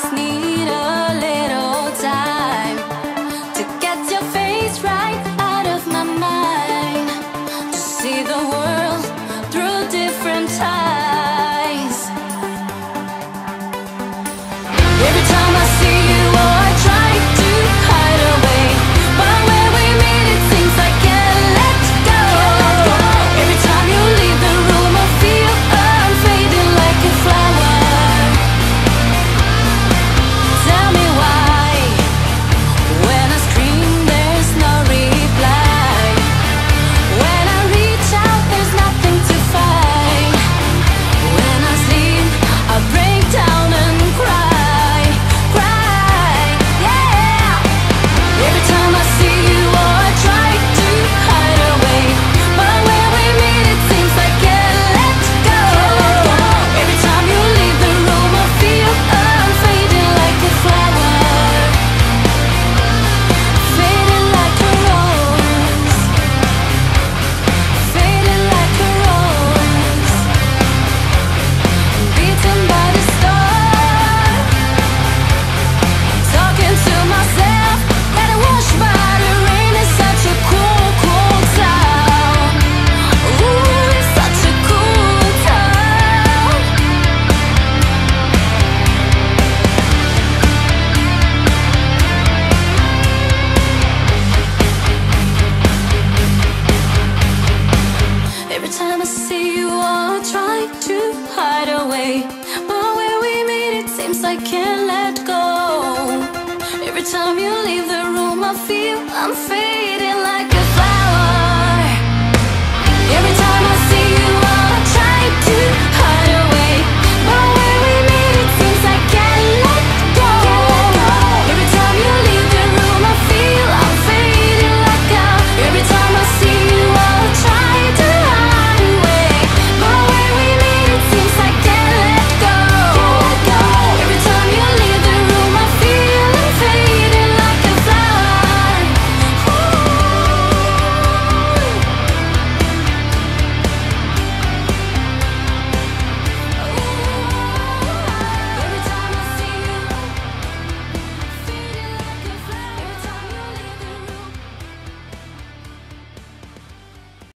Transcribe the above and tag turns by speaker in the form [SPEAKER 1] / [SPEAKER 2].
[SPEAKER 1] just need a away. But where we meet, it seems I can't let go. Every time you leave the room, I feel I'm failing.